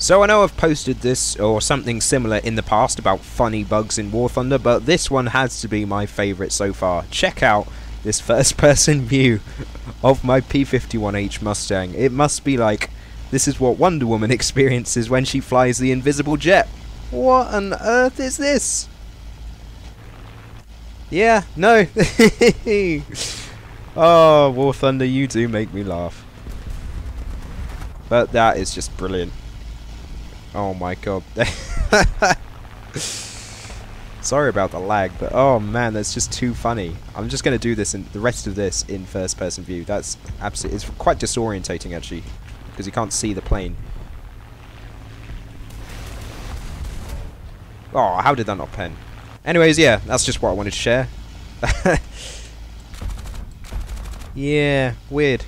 So I know I've posted this or something similar in the past about funny bugs in War Thunder, but this one has to be my favourite so far. Check out this first person view of my P51H Mustang. It must be like, this is what Wonder Woman experiences when she flies the invisible jet. What on earth is this? Yeah, no. oh, War Thunder, you do make me laugh. But that is just brilliant. Oh my god. Sorry about the lag, but oh man, that's just too funny. I'm just going to do this and the rest of this in first person view. That's absolutely, it's quite disorientating actually, because you can't see the plane. Oh, how did that not pen? Anyways, yeah, that's just what I wanted to share. yeah, weird.